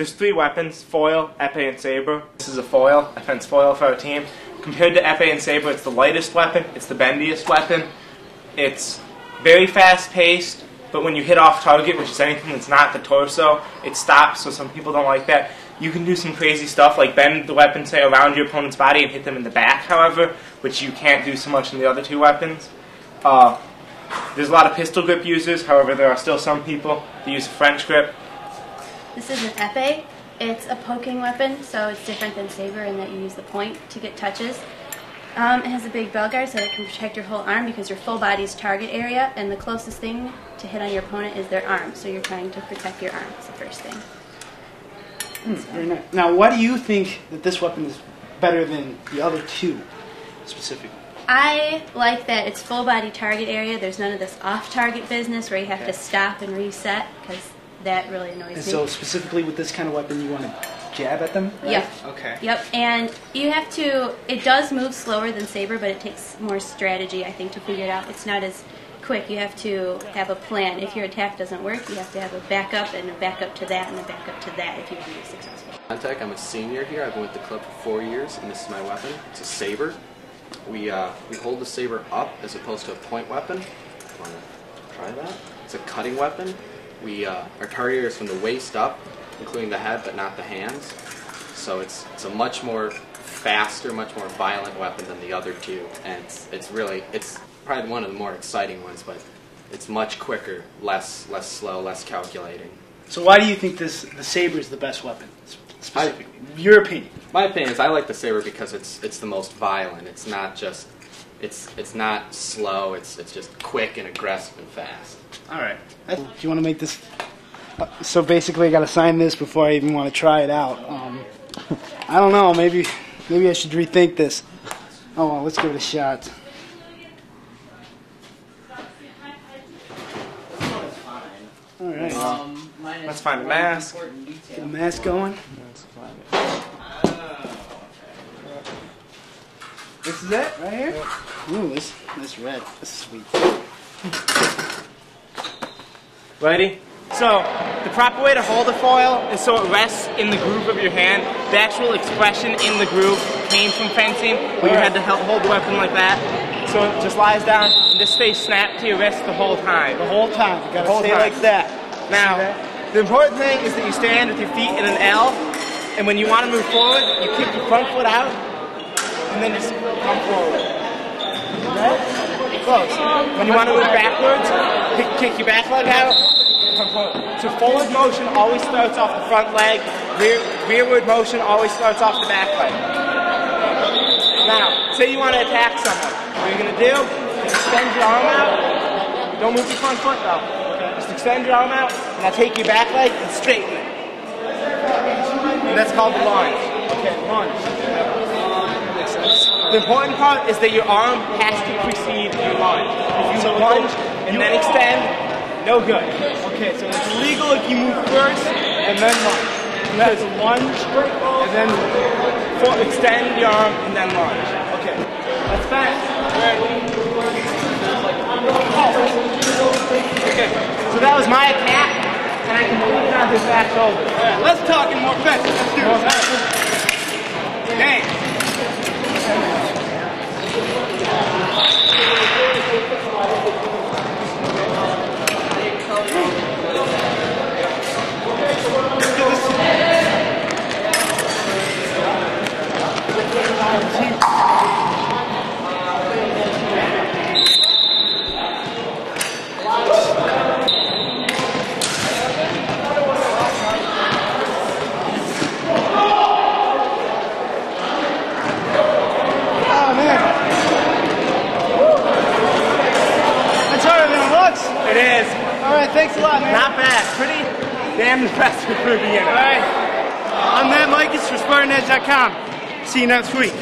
there's three weapons, foil, epee, and saber. This is a foil, a fence foil for our team. Compared to epee and saber, it's the lightest weapon, it's the bendiest weapon. It's very fast paced, but when you hit off target, which is anything that's not the torso, it stops, so some people don't like that. You can do some crazy stuff like bend the weapon, say, around your opponent's body and hit them in the back, however, which you can't do so much in the other two weapons. Uh, there's a lot of pistol grip users, however, there are still some people that use French grip. This is an epee. It's a poking weapon, so it's different than saber in that you use the point to get touches. Um, it has a big bell guard so it can protect your whole arm because your full body's target area, and the closest thing to hit on your opponent is their arm. So you're trying to protect your arm. It's the first thing. Hmm, very nice. Now, why do you think that this weapon is better than the other two, specifically? I like that it's full body target area. There's none of this off target business where you have Okay. to stop and reset because that really annoys And me. so, specifically with this kind of weapon, you want to jab at them, right? Yep. Okay. Yep, and you have to. It does move slower than saber, but it takes more strategy, I think, to figure it out. It's not as quick. You have to have a plan. If your attack doesn't work, you have to have a backup and a backup to that and a backup to that if you want to be successful. Contact. I'm a senior here. I've been with the club for four years, and this is my weapon. It's a saber. We uh, we hold the saber up as opposed to a point weapon. Want to try that? It's a cutting weapon. We uh, our target is from the waist up, including the head, but not the hands. So it's it's a much more faster, much more violent weapon than the other two, and it's, it's really it's probably one of the more exciting ones, but it's much quicker, less less slow, less calculating. So, why do you think this the saber is the best weapon, specifically? Your opinion. My opinion is I like the saber because it's it's the most violent. It's not just it's it's not slow. It's it's just quick and aggressive and fast. All right. Do you want to make this? uh, So basically, I got to sign this before I even want to try it out. Um, I don't know. Maybe, maybe I should rethink this. Oh well, let's give it a shot. All right. Um, Let's find a mask. Get the mask going. This is it, right here. Ooh, this this red. This is sweet. Ready? So, the proper way to hold a foil is so it rests in the groove of your hand. The actual expression in the groove came from fencing, where you had to hold the weapon like that. So it just lies down and just stays snapped to your wrist the whole time. The whole time. You gotta The stay time. like that. Now, the important thing is that you stand with your feet in an L, and when you want to move forward, you kick your front foot out, and then just come forward. Close. When you want to move backwards, kick, kick your back leg out, So forward motion always starts off the front leg, rear, rearward motion always starts off the back leg. Now, say you want to attack someone. What you're going to do is extend your arm out. Don't move your front foot though. Just extend your arm out, and now take your back leg and straighten it. And that's called the lunge. Okay, lunge. The important part is that your arm has to precede your lunge. If you So lunge and then extend, no good. Okay, so it's legal if you move first and then lunge. To lunge and then. Extend your arm and then lunge. Okay. That's fast. Okay, so that was my attack, and I can completed on his back shoulder. Yeah, let's talk in more fast. Let's do this. Dang. Oh man. That's harder than it looks. It is. All right, thanks a lot, man. Not bad. Pretty damn impressive for a beginner. All right. I'm Matt Mikus for SpartanEdge.com. See you next week.